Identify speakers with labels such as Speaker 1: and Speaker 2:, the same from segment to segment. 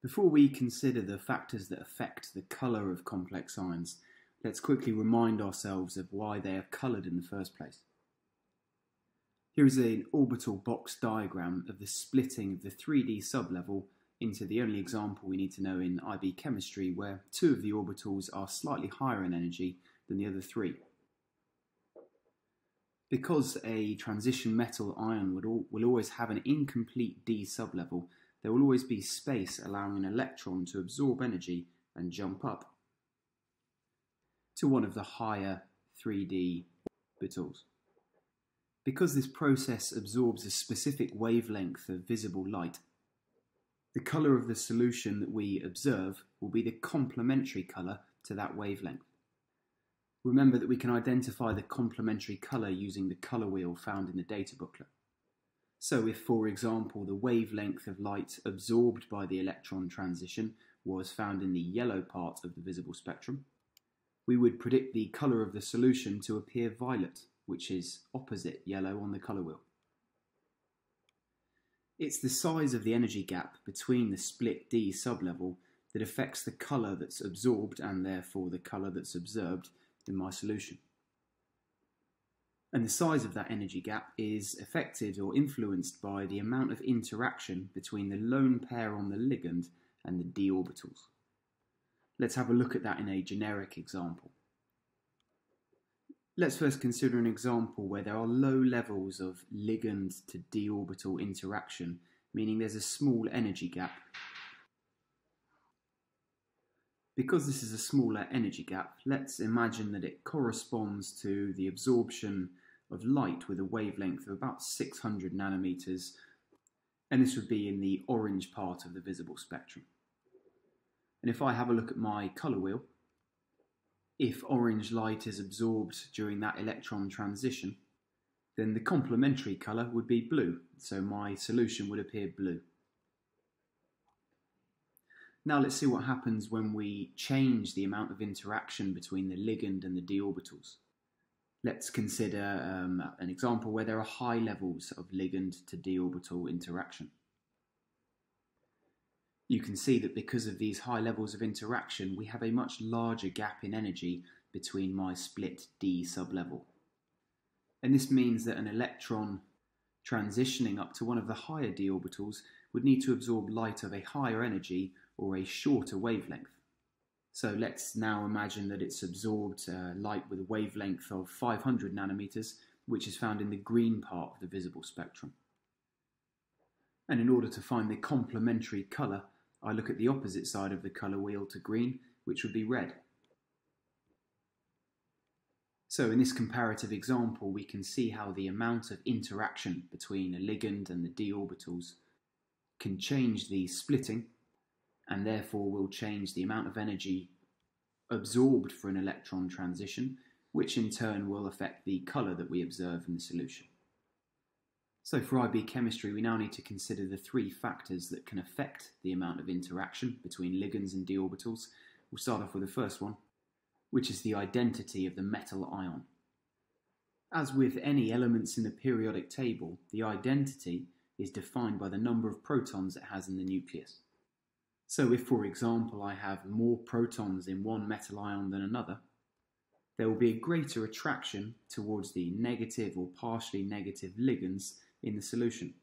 Speaker 1: Before we consider the factors that affect the colour of complex ions, let's quickly remind ourselves of why they are coloured in the first place. Here is an orbital box diagram of the splitting of the 3D sublevel into the only example we need to know in IB chemistry where two of the orbitals are slightly higher in energy than the other three. Because a transition metal ion will always have an incomplete d sublevel, there will always be space allowing an electron to absorb energy and jump up to one of the higher 3D orbitals. Because this process absorbs a specific wavelength of visible light, the colour of the solution that we observe will be the complementary colour to that wavelength. Remember that we can identify the complementary colour using the colour wheel found in the data booklet. So if, for example, the wavelength of light absorbed by the electron transition was found in the yellow part of the visible spectrum, we would predict the colour of the solution to appear violet, which is opposite yellow on the colour wheel. It's the size of the energy gap between the split D sublevel that affects the colour that's absorbed and therefore the colour that's observed in my solution. And the size of that energy gap is affected or influenced by the amount of interaction between the lone pair on the ligand and the d orbitals. Let's have a look at that in a generic example. Let's first consider an example where there are low levels of ligand to d orbital interaction, meaning there's a small energy gap because this is a smaller energy gap, let's imagine that it corresponds to the absorption of light with a wavelength of about 600 nanometers, and this would be in the orange part of the visible spectrum. And if I have a look at my colour wheel, if orange light is absorbed during that electron transition, then the complementary colour would be blue, so my solution would appear blue. Now let's see what happens when we change the amount of interaction between the ligand and the d orbitals. Let's consider um, an example where there are high levels of ligand to d orbital interaction. You can see that because of these high levels of interaction, we have a much larger gap in energy between my split d sublevel. And this means that an electron transitioning up to one of the higher d orbitals would need to absorb light of a higher energy or a shorter wavelength. So let's now imagine that it's absorbed uh, light with a wavelength of 500 nanometers, which is found in the green part of the visible spectrum. And in order to find the complementary colour, I look at the opposite side of the colour wheel to green, which would be red. So in this comparative example, we can see how the amount of interaction between a ligand and the d orbitals can change the splitting and therefore will change the amount of energy absorbed for an electron transition, which in turn will affect the colour that we observe in the solution. So for IB chemistry, we now need to consider the three factors that can affect the amount of interaction between ligands and d orbitals. We'll start off with the first one, which is the identity of the metal ion. As with any elements in the periodic table, the identity is defined by the number of protons it has in the nucleus. So if, for example, I have more protons in one metal ion than another, there will be a greater attraction towards the negative or partially negative ligands in the solution.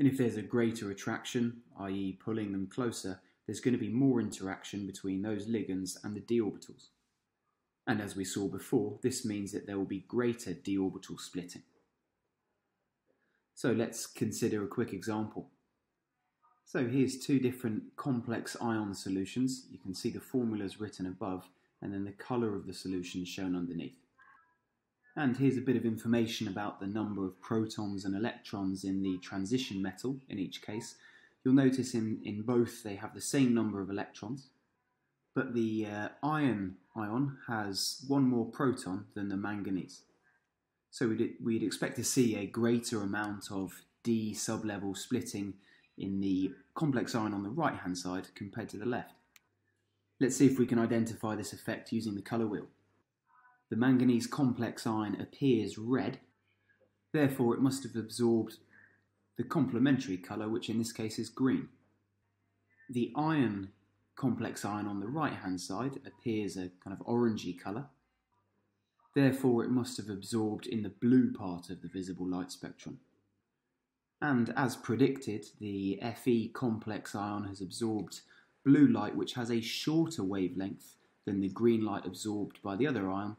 Speaker 1: And if there's a greater attraction, i.e. pulling them closer, there's going to be more interaction between those ligands and the d orbitals. And as we saw before, this means that there will be greater d orbital splitting. So let's consider a quick example. So here's two different complex ion solutions. You can see the formulas written above and then the colour of the solution shown underneath. And here's a bit of information about the number of protons and electrons in the transition metal in each case. You'll notice in, in both they have the same number of electrons, but the uh, iron ion has one more proton than the manganese. So we'd, we'd expect to see a greater amount of D sublevel splitting in the complex ion on the right hand side compared to the left. Let's see if we can identify this effect using the colour wheel. The manganese complex ion appears red, therefore it must have absorbed the complementary colour, which in this case is green. The iron complex ion on the right hand side appears a kind of orangey colour. Therefore, it must have absorbed in the blue part of the visible light spectrum. And as predicted, the Fe complex ion has absorbed blue light which has a shorter wavelength than the green light absorbed by the other ion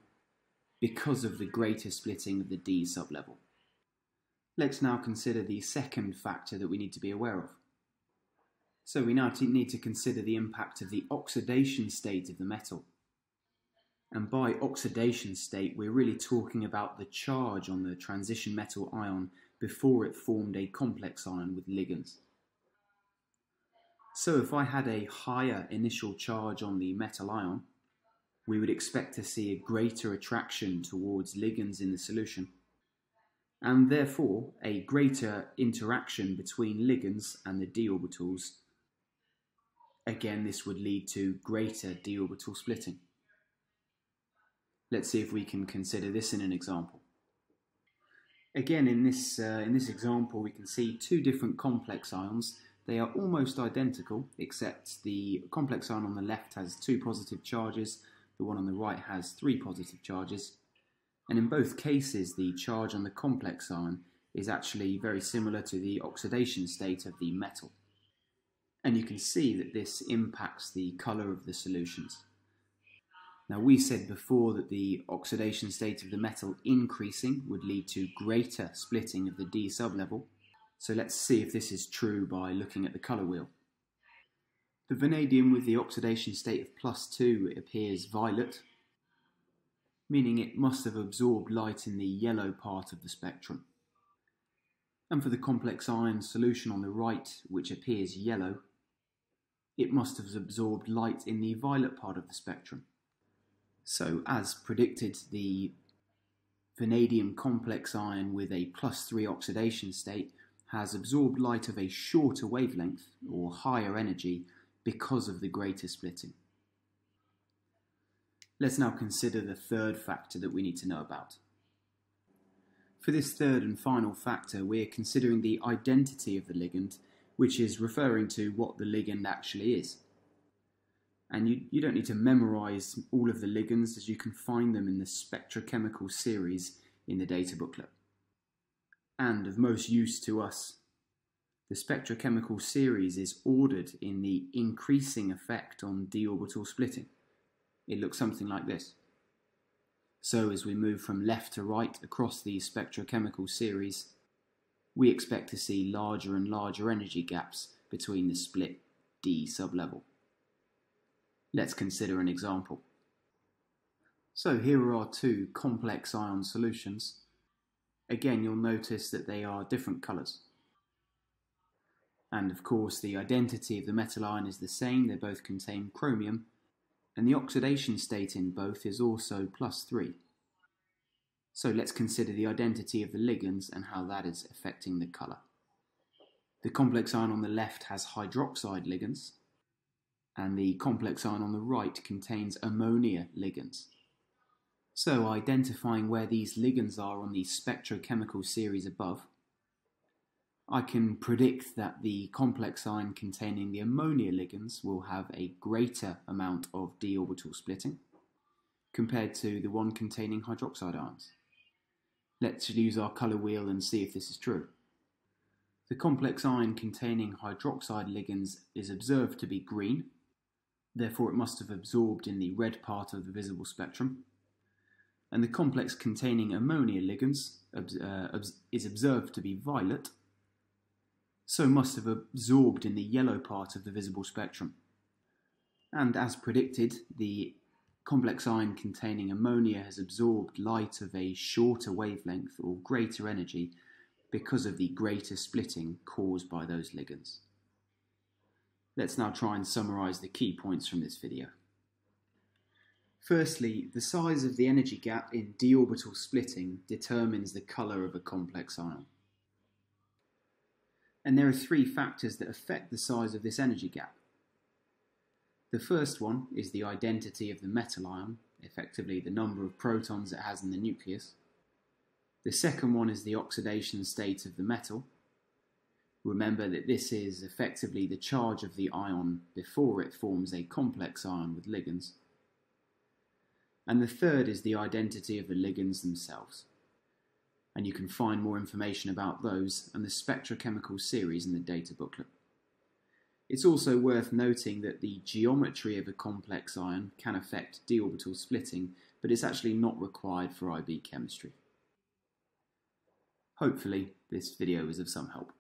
Speaker 1: because of the greater splitting of the D sublevel. Let's now consider the second factor that we need to be aware of. So we now need to consider the impact of the oxidation state of the metal. And by oxidation state, we're really talking about the charge on the transition metal ion before it formed a complex ion with ligands. So if I had a higher initial charge on the metal ion, we would expect to see a greater attraction towards ligands in the solution, and therefore a greater interaction between ligands and the d orbitals. Again, this would lead to greater d orbital splitting. Let's see if we can consider this in an example. Again, in this, uh, in this example, we can see two different complex ions. They are almost identical, except the complex ion on the left has two positive charges, the one on the right has three positive charges. And in both cases, the charge on the complex ion is actually very similar to the oxidation state of the metal. And you can see that this impacts the colour of the solutions. Now we said before that the oxidation state of the metal increasing would lead to greater splitting of the D sublevel. So let's see if this is true by looking at the colour wheel. The vanadium with the oxidation state of plus 2 appears violet, meaning it must have absorbed light in the yellow part of the spectrum. And for the complex ion solution on the right, which appears yellow, it must have absorbed light in the violet part of the spectrum. So as predicted, the vanadium complex ion with a plus 3 oxidation state has absorbed light of a shorter wavelength or higher energy because of the greater splitting. Let's now consider the third factor that we need to know about. For this third and final factor, we're considering the identity of the ligand, which is referring to what the ligand actually is. And you, you don't need to memorize all of the ligands as you can find them in the spectrochemical series in the data booklet. And of most use to us, the spectrochemical series is ordered in the increasing effect on d orbital splitting. It looks something like this. So as we move from left to right across the spectrochemical series, we expect to see larger and larger energy gaps between the split d sublevel. Let's consider an example. So here are our two complex ion solutions. Again, you'll notice that they are different colours. And of course, the identity of the metal ion is the same, they both contain chromium, and the oxidation state in both is also plus 3. So let's consider the identity of the ligands and how that is affecting the colour. The complex ion on the left has hydroxide ligands, and the complex ion on the right contains ammonia ligands. So identifying where these ligands are on the spectrochemical series above, I can predict that the complex ion containing the ammonia ligands will have a greater amount of d orbital splitting compared to the one containing hydroxide ions. Let's use our colour wheel and see if this is true. The complex ion containing hydroxide ligands is observed to be green therefore it must have absorbed in the red part of the visible spectrum. And the complex containing ammonia ligands uh, is observed to be violet, so must have absorbed in the yellow part of the visible spectrum. And as predicted, the complex ion containing ammonia has absorbed light of a shorter wavelength or greater energy because of the greater splitting caused by those ligands. Let's now try and summarize the key points from this video. Firstly, the size of the energy gap in d orbital splitting determines the colour of a complex ion. And there are three factors that affect the size of this energy gap. The first one is the identity of the metal ion, effectively the number of protons it has in the nucleus. The second one is the oxidation state of the metal, Remember that this is effectively the charge of the ion before it forms a complex ion with ligands. And the third is the identity of the ligands themselves. And you can find more information about those and the spectrochemical series in the data booklet. It's also worth noting that the geometry of a complex ion can affect d orbital splitting, but it's actually not required for IB chemistry. Hopefully, this video was of some help.